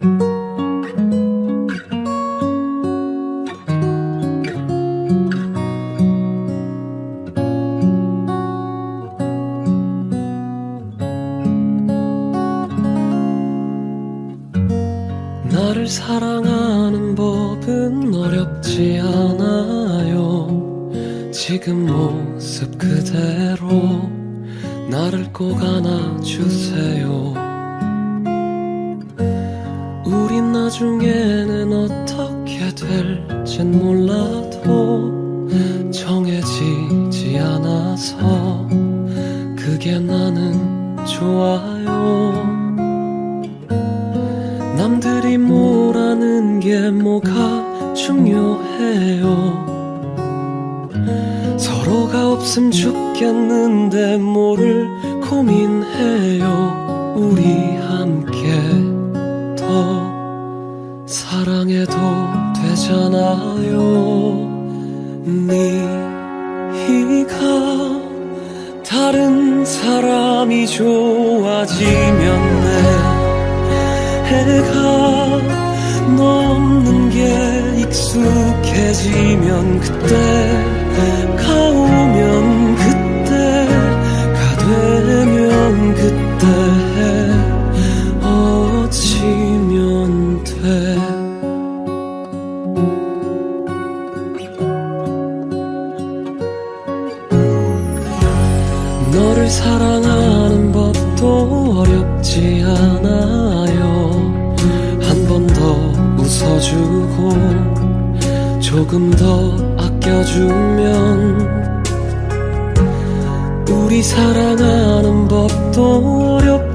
나를 사랑하는 법은 어렵지 않아요. 지금 모습 그대로 나를 꼭 안아주세요. como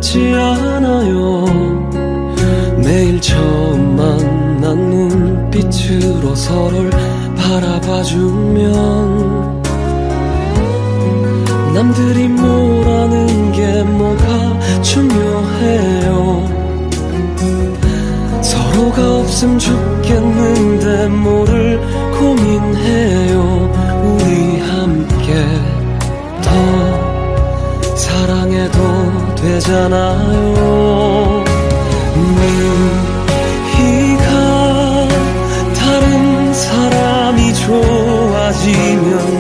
같지 않아요. 매일 처음 만난 눈빛으로 서로를 바라봐주면 남들이 뭐라는 게 뭐가 중요해요. 서로가 없음 죽겠는데 뭐를 고민해요. 되잖아요. 눈이가 다른 사람이 좋아지면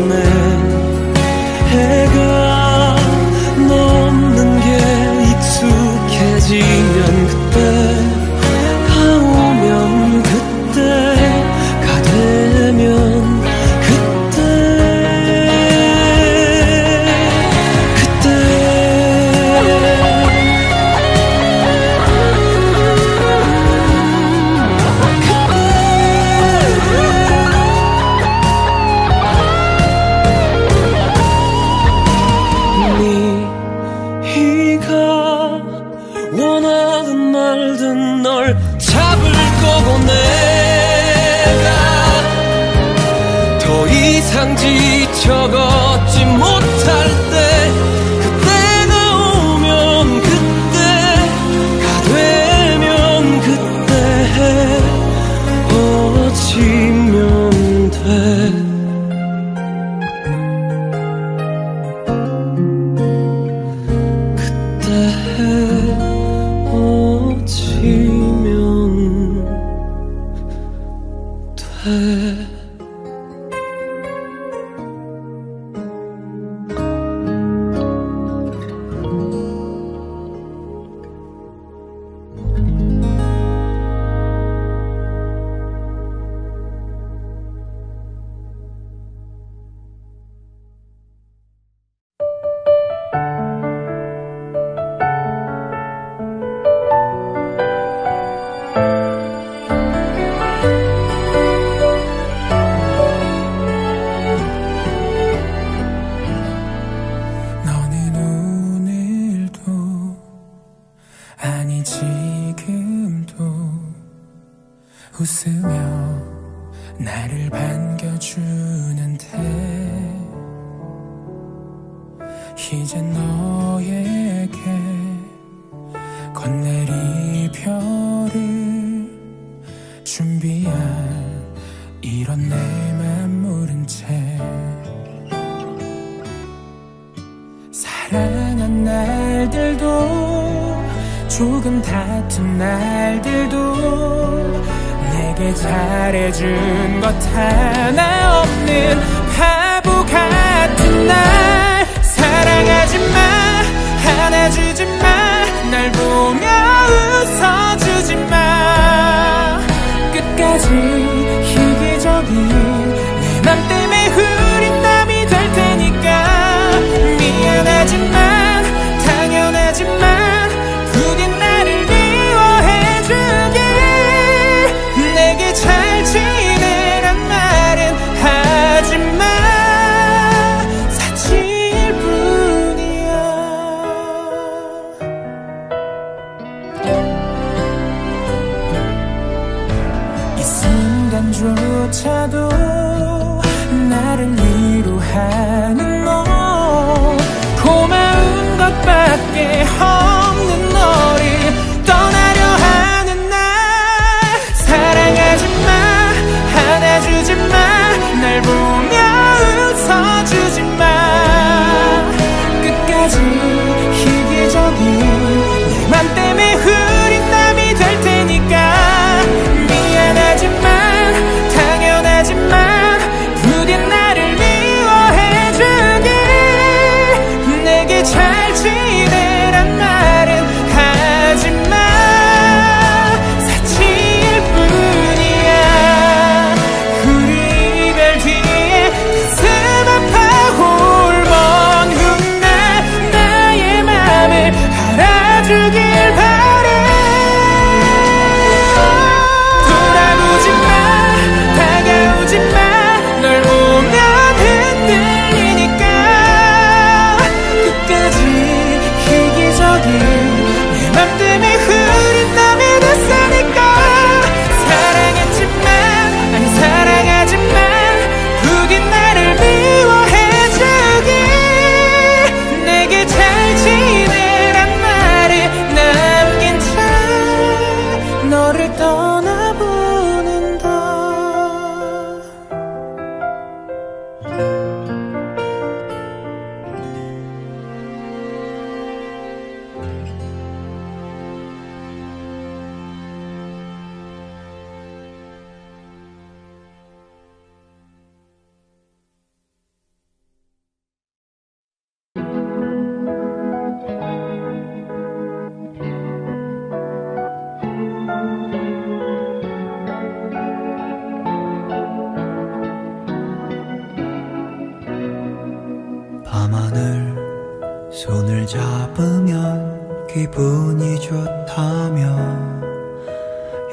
손을 잡으면 기분이 좋다며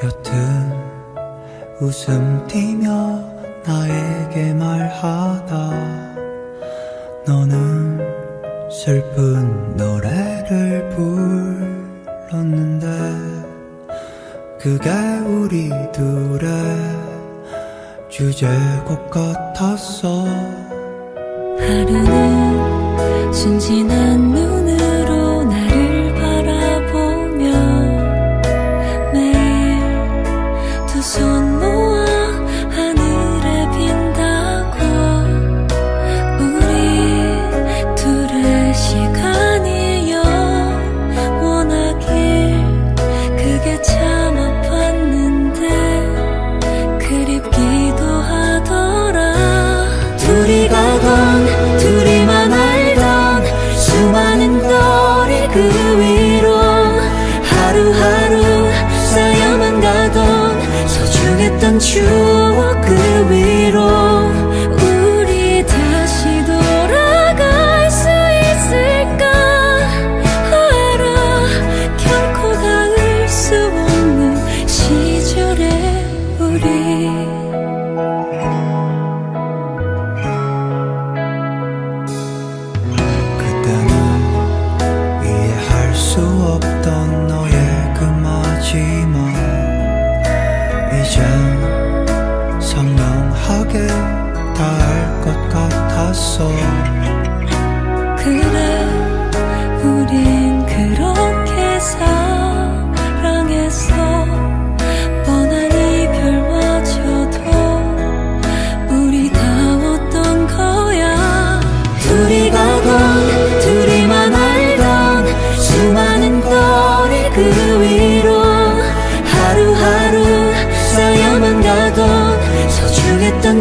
여튼 웃음 띠며 나에게 말하다. 너는 슬픈 노래를 불렀는데 그게 우리 둘의 주제곡 같았어 하루는 心机难留。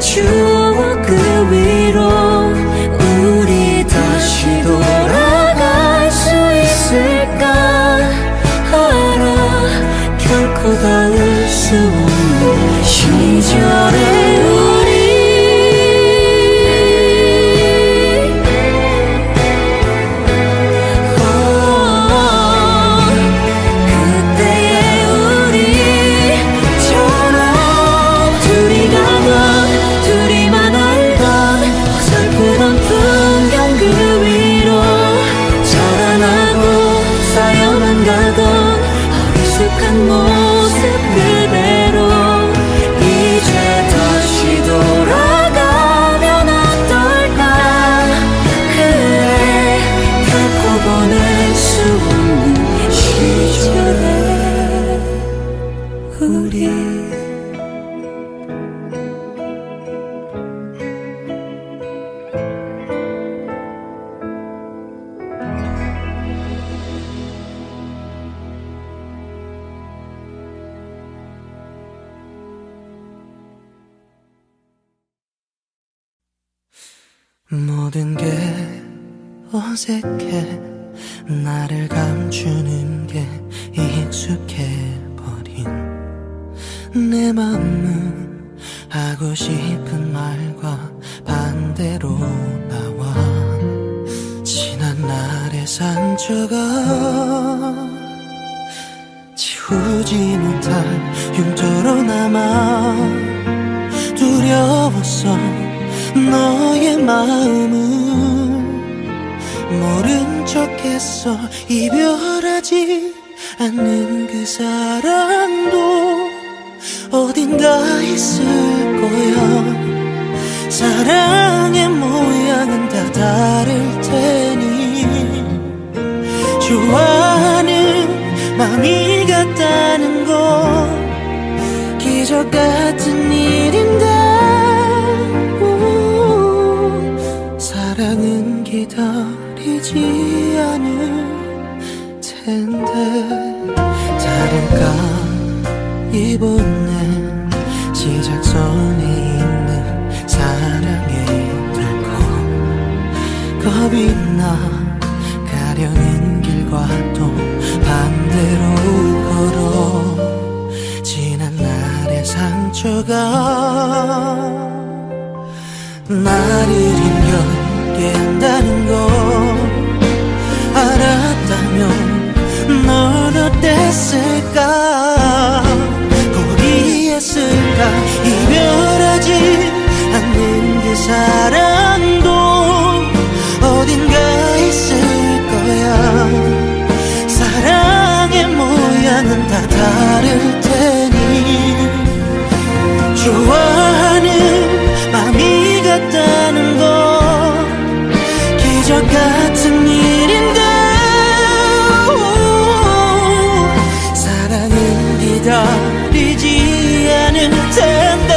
추억 그 위로 우리 다시 돌아갈 수 있을까? 알아 결코 닿을 수 없는 시절 지우지 못할 흉터로 남아 두려웠어. 너의 마음을 모른 척했어. 이별하지 않는 그 사랑도 어딘가 있을 거야. 사랑의 모양은 다 다를 테니. 좋아하는 마음이 건 기적 같은 일인데 우, 사랑은 기다리지 않을 텐데. 다를까? 이번엔 시작선 상처가 나를 힘겹게 한다는 걸 알았다면 넌 어땠을까? 거기였을까? 이별하지 않는 그 사랑 좋아하는 마음이 같다는 건 기적 같은 일인데 오, 사랑은 기다리지 않을 텐데.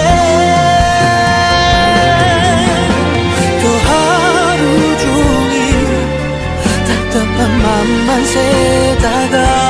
그 하루 종일 답답한 맘만 새다가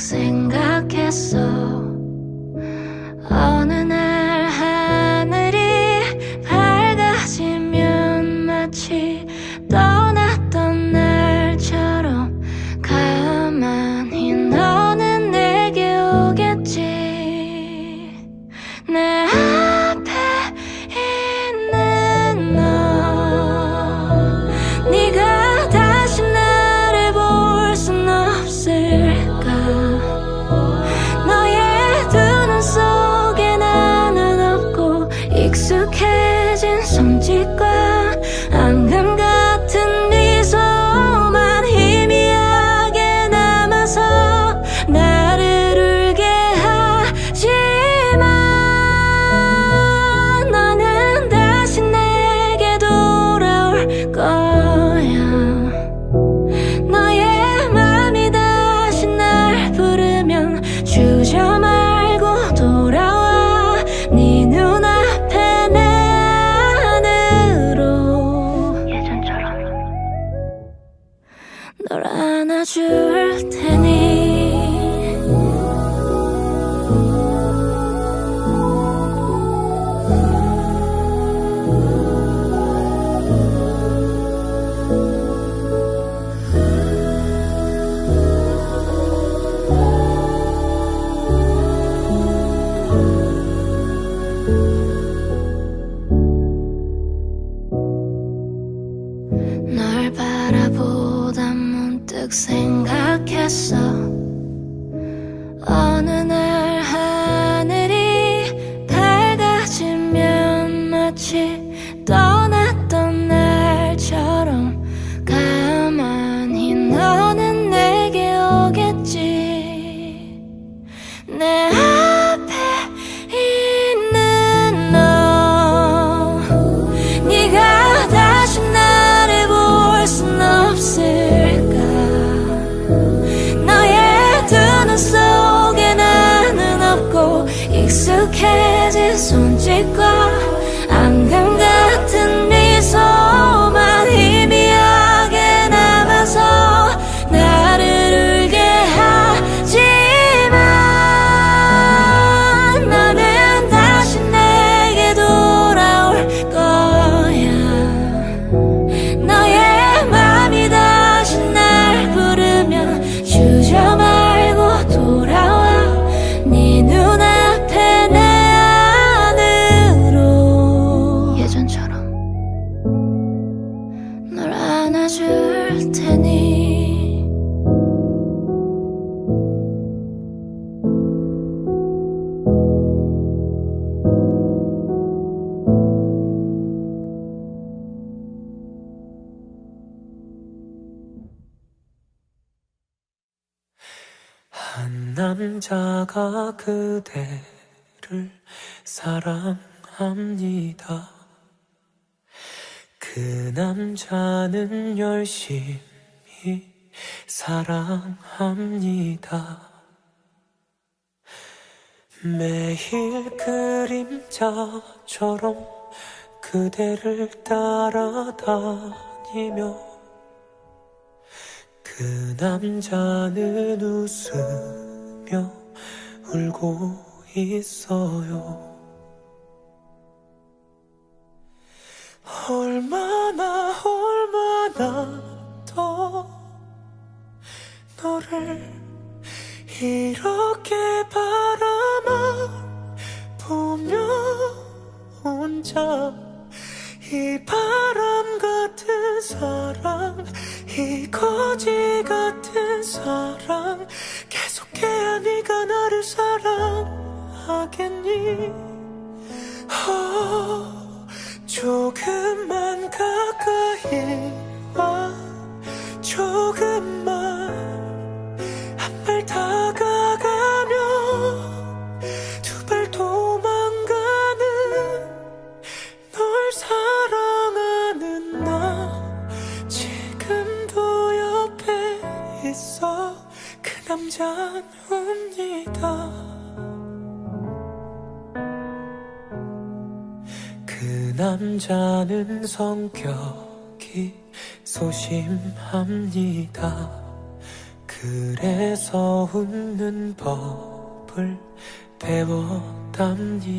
남 남자는 열심히 사랑합니다. 매일 그림자처럼 그대를 따라다니며 그 남자는 웃음 울며 울고 있어요. 얼마나 얼마나 더 너를 이렇게 바라만 보며 혼자 이 바람 같은 사랑 이 거지 같은 사랑 계속해야 네가 나를 사랑하겠니? 어, 조금만 가까이 와. 조금만 한 발 다가가면 두 발 도망가는 널 사랑하는 나. 지금도 옆에 있어. 그 남자는 네 웁니다. 남자는 성격이 소심합니다. 그래서 웃는 법을 배웠답니다.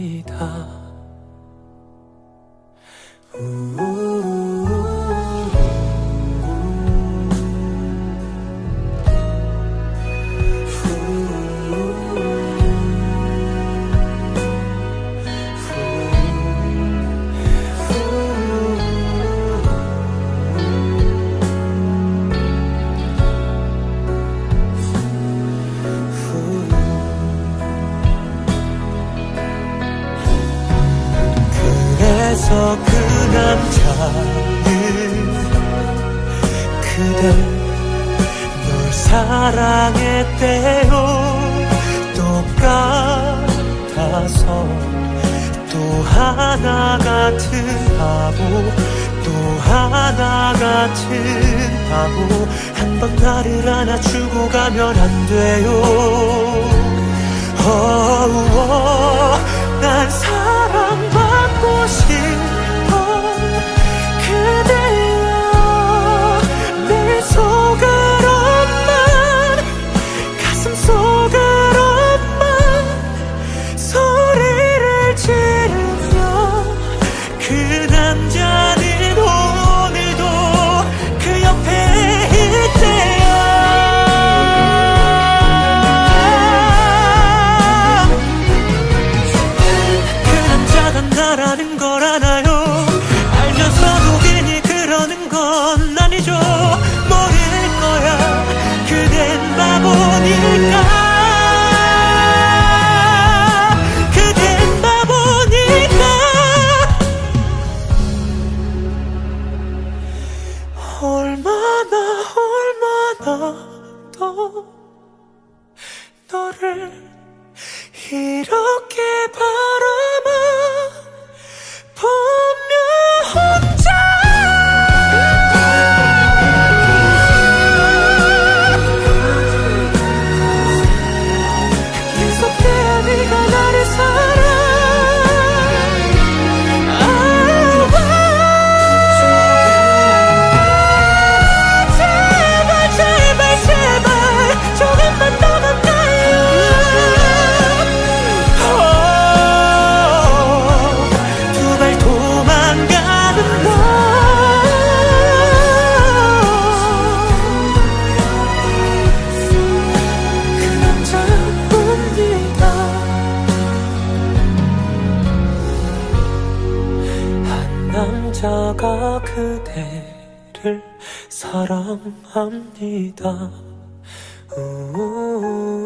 우우우. 그래서 그 남자는 그댈 널 사랑했대요. 똑같아서 또 하나 같은 바보 또 하나 같은 바보 한 번 나를 안아주고 가면 안 돼요. 어우 어, 난 사랑받고 싶어 사랑합니다. 우우우우우.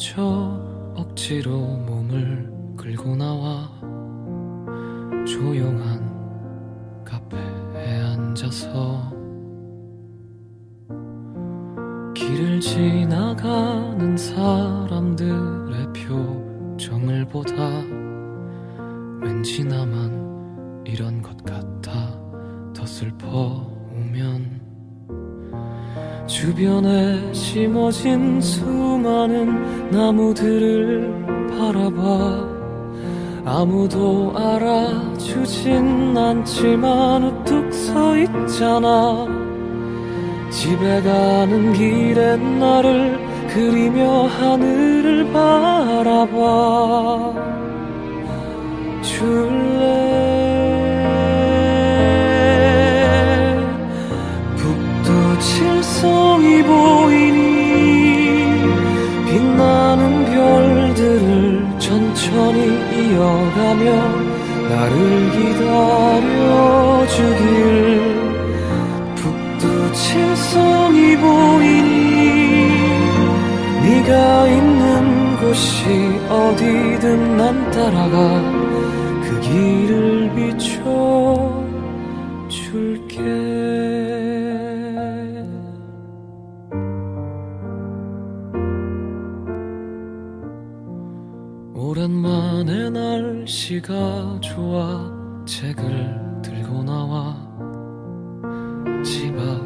사무쳐 억지로 몸을 끌고 나와 조용한 카페에 앉아서 길을 지나가는 사람들의 표정을 보다 왠지 나만 이런 것 같아 더 슬퍼오면 주변에 심어진 수많은 나무들을 바라봐. 아무도 알아주진 않지만 우뚝 서 있잖아. 집에 가는 길에 나를 그리며 하늘을 바라봐. 줄래 칠성이 보이니 빛나는 별들을 천천히 이어가며 나를 기다려주길. 북두 칠성이 보이니 네가 있는 곳이 어디든 난 따라가 그 길을 비춰 날씨가 좋아 책을 들고 나와. 집 앞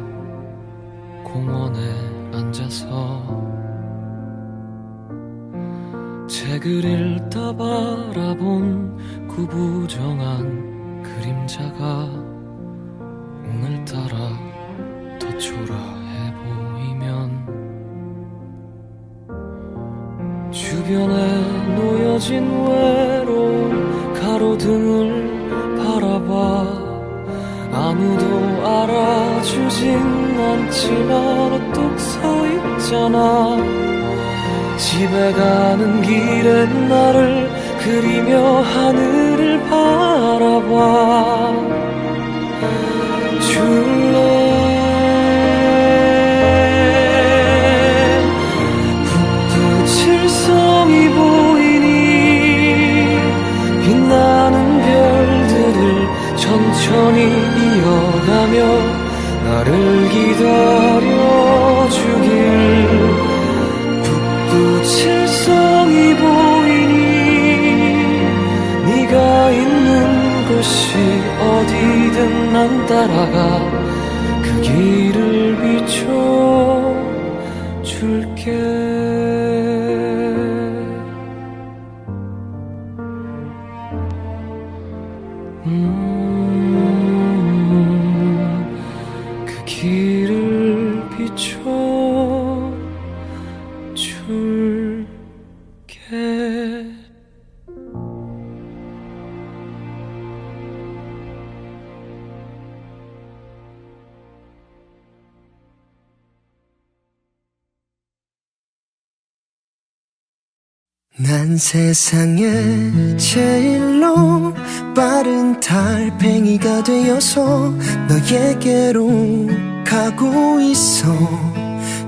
공원에 앉아서 책을 읽다 바라본 구부정한 그림자가 오늘따라 더 초라해 보이면 주변에 놓여진 가로 등을 바라봐. 아무도 알아주진 않지만 우뚝 서 있잖아. 집에 가는 길에 나를 그리며 하늘을 바라봐. 줄래 천천히 이어가며 나를 기다려주길. 북두 칠성이 보이니 네가 있는 곳이 어디든 난 따라가 난 세상에 제일로 빠른 달팽이가 되어서 너에게로 가고 있어.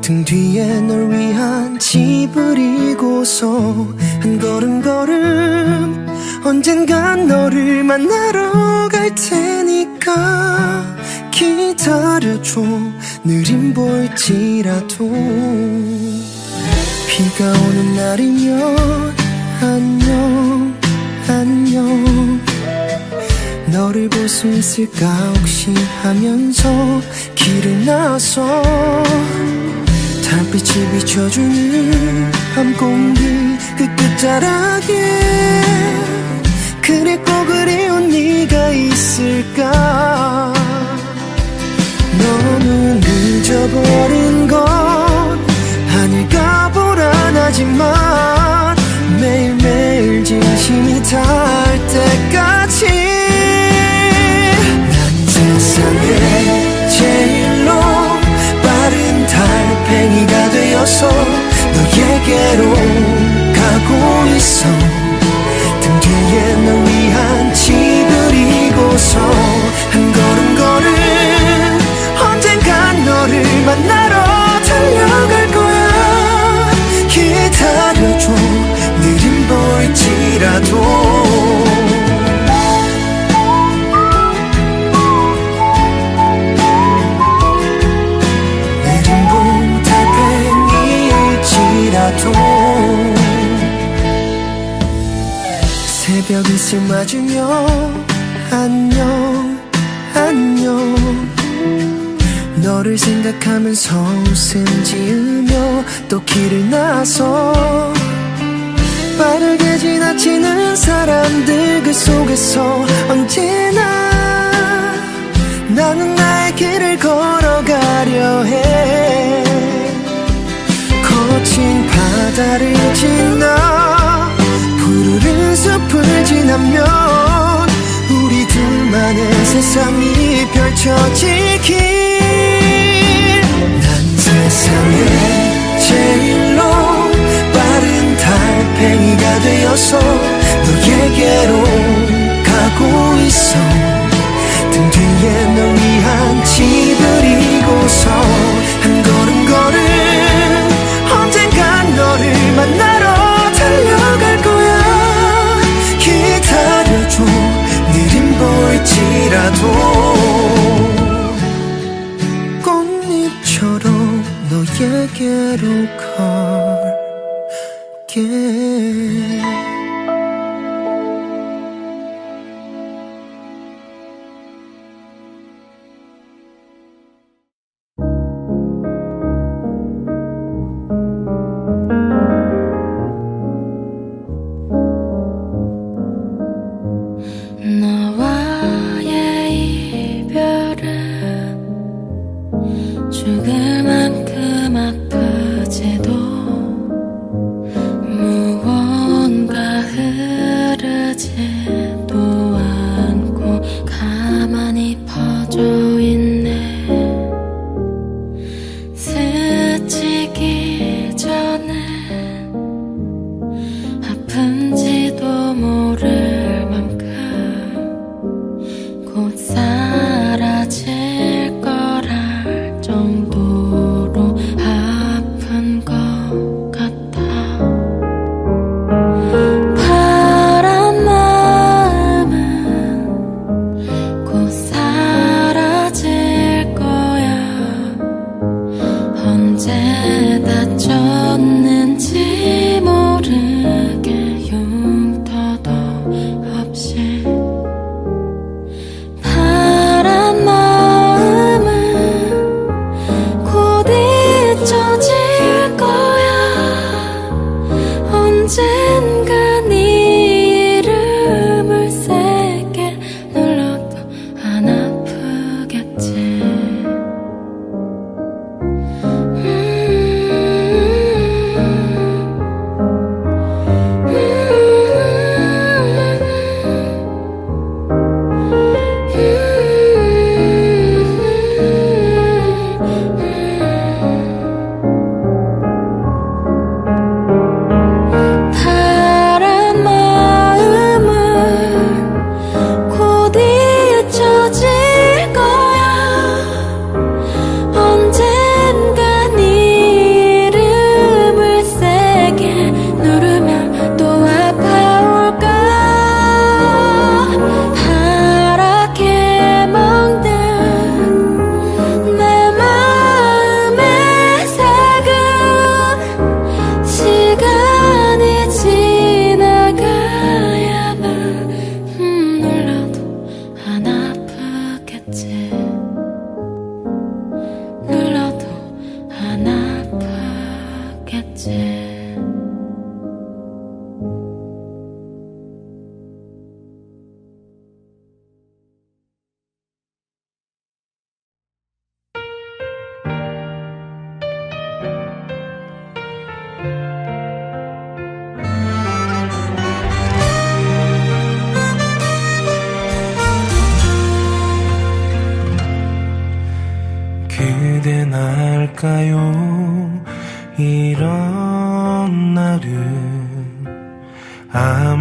등 뒤에 널 위한 집을 이고서 한 걸음 걸음 언젠간 너를 만나러 갈 테니까 기다려줘. 느림 보일지라도. 비가 오는 날이면 안녕 안녕. 너를 볼 수 있을까 혹시 하면서 길을 나서 달빛이 비춰주는 밤 공기 그 끝자락에 그립고 그리운 네가 있을까? 너무 늦어버린 건 아닐까 불안하지만 진심이 닿을 때까지 난 세상에 제일로 빠른 달팽이가 되어서 너에게로 가고 있어. 등 뒤에 널 느림 보 달팽이일지라도. 새벽 이슬 맞으며 안녕 안녕. 너를 생각하면서 웃음 지으며 또 길을 나서 빠르게 지나치는 사람들 그 속에서 언제나 나는 나의 길을 걸어가려 해. 거친 바다를 지나 푸르른 숲을 지나면 우리 둘만의 세상이 펼쳐지길. 난 세상에 되어서 너에게로 가고 있어. 등 뒤에 널 위한 집을 이고서 한 걸음 걸음 언젠간 너를 만나러 달려갈 거야. 기다려줘. 느림 보일지라도. 꽃잎처럼 너에게로 갈게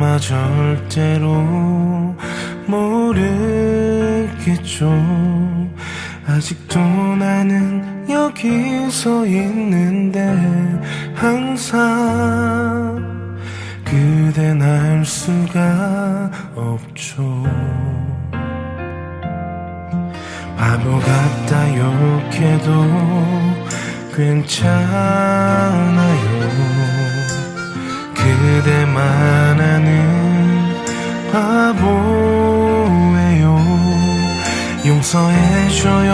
아마 절대로 모르겠죠. 아직도 나는 여기 서 있는데 항상 그댄 알 수가 없죠. 바보 같다 욕해도 괜찮아요. 그대만 아는 바보예요. 용서해줘요.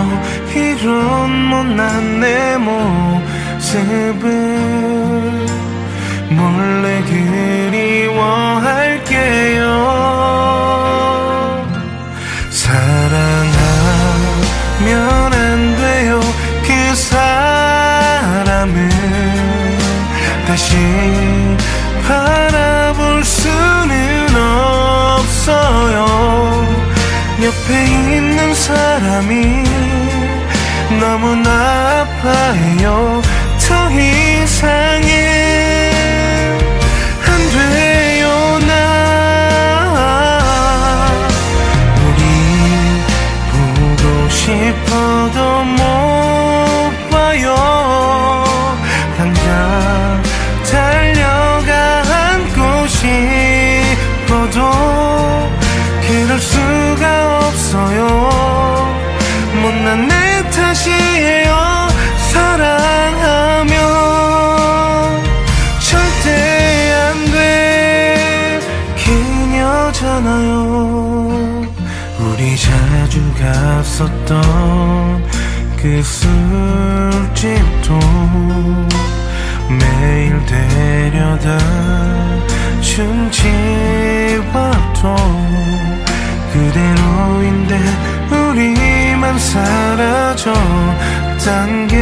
이런 못난 내 모습을 몰래 그리워할게요. 사랑하면 없어요. 옆에 있는 사람이 너무나 아파요. 더 이상 다 춤지와도 그대로인데 우리만 사라져. 단계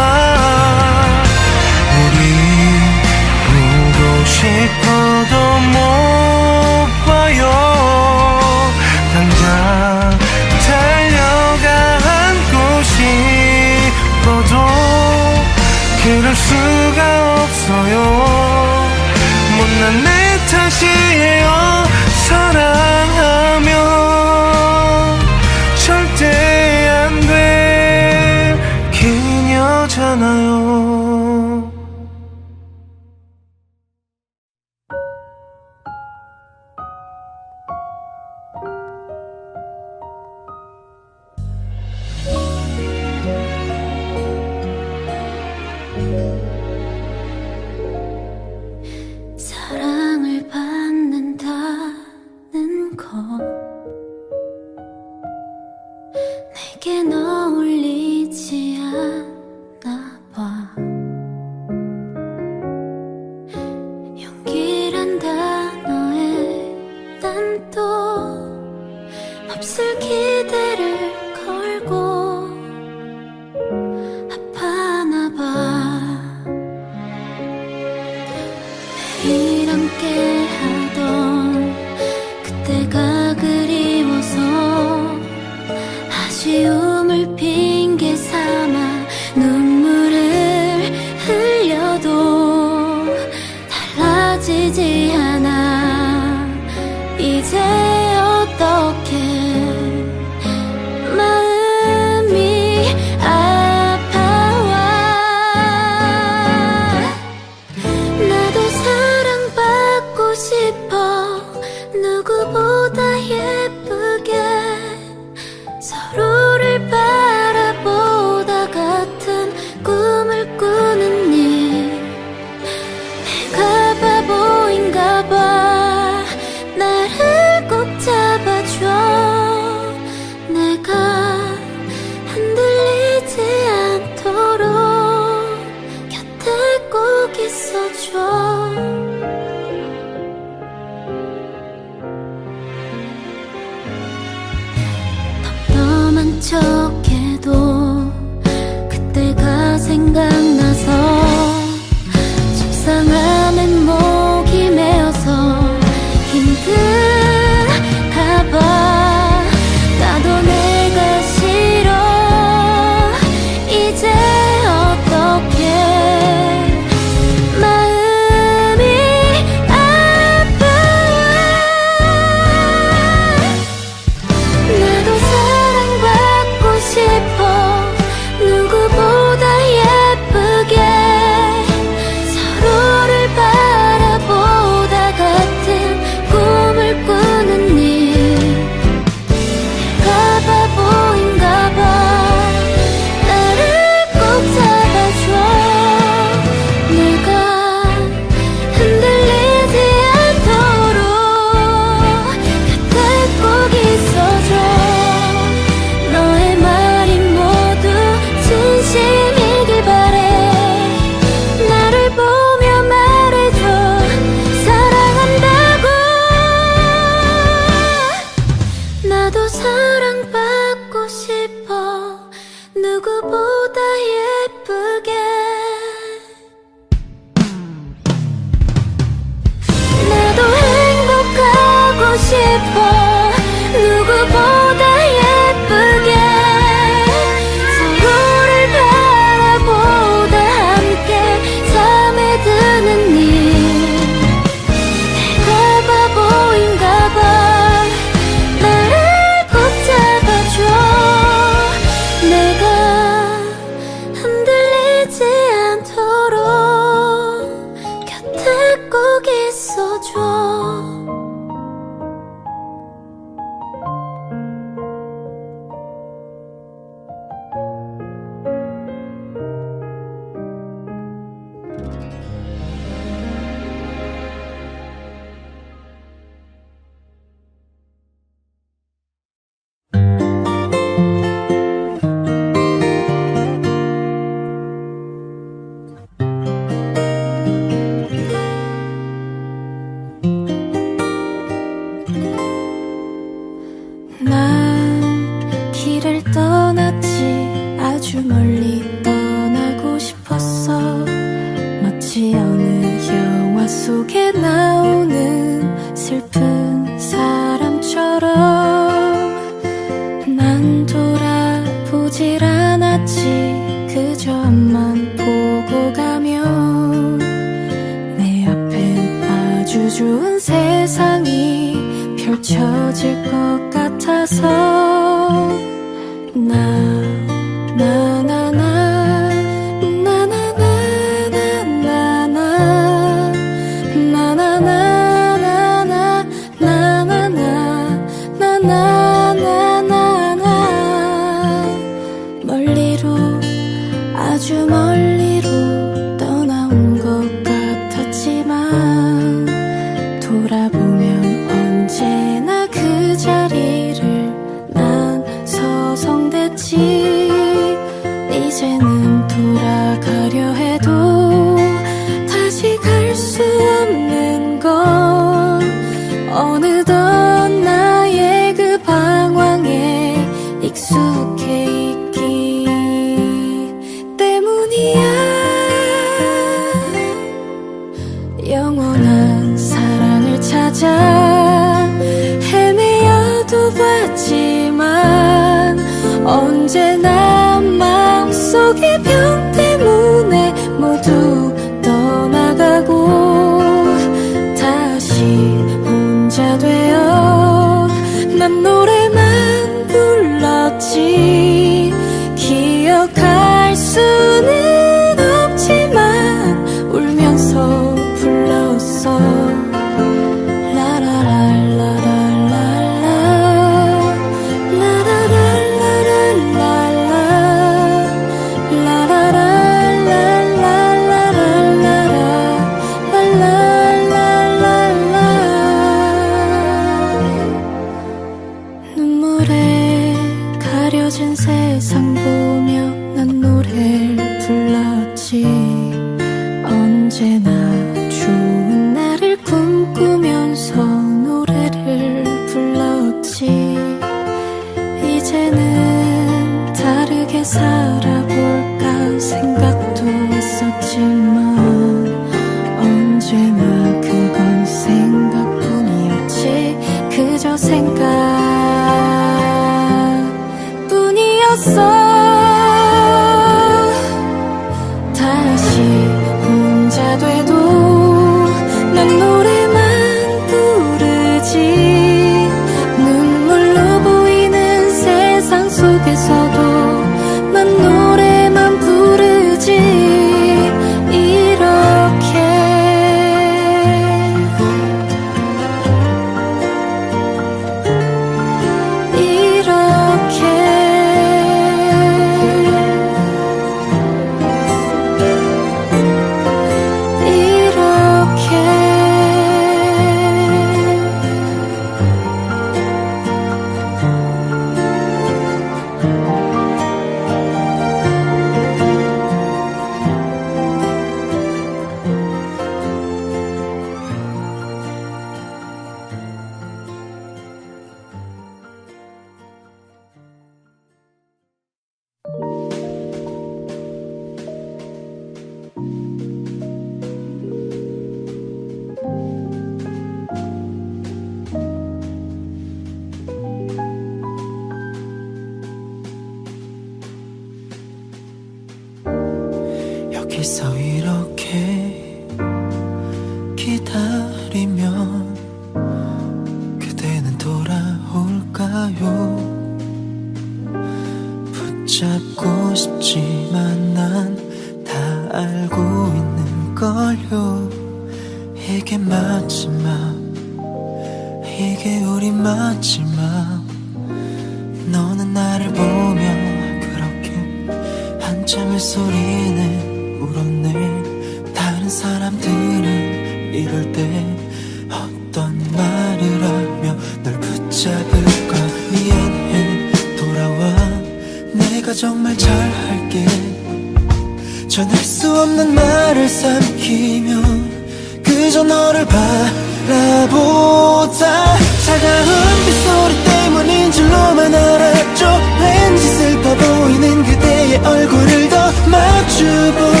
얼굴을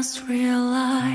Just realize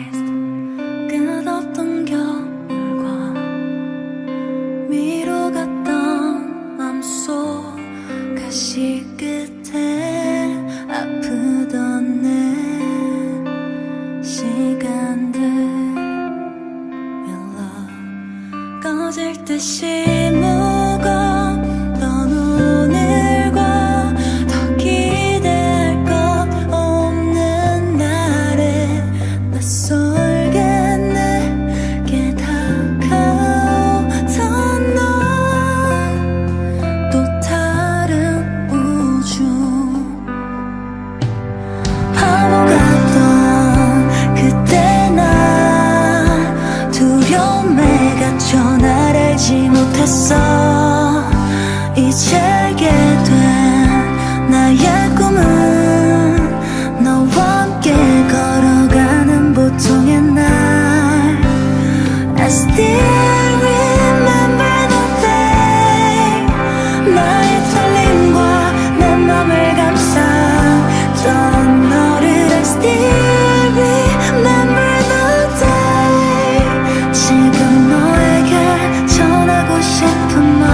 지금 너에게 전하고 싶은 말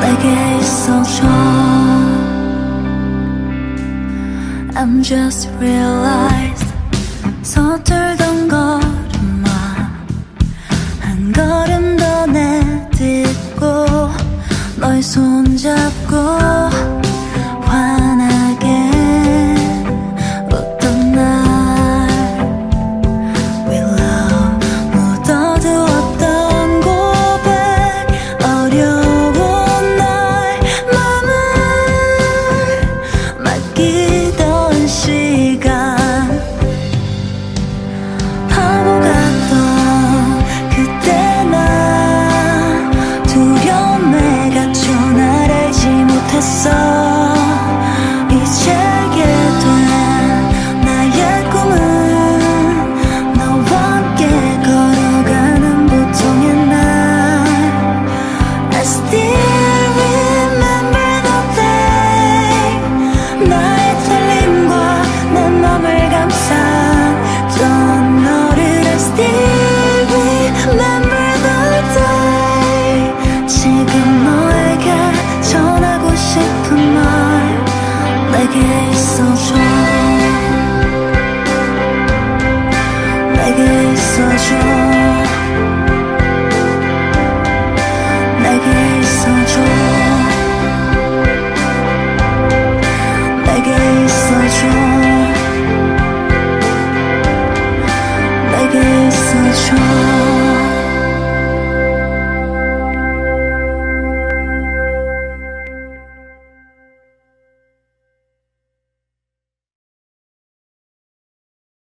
내게 있 어. I'm just realized 서툴던 걸음마 한 걸음 더 내딛고 널 손잡고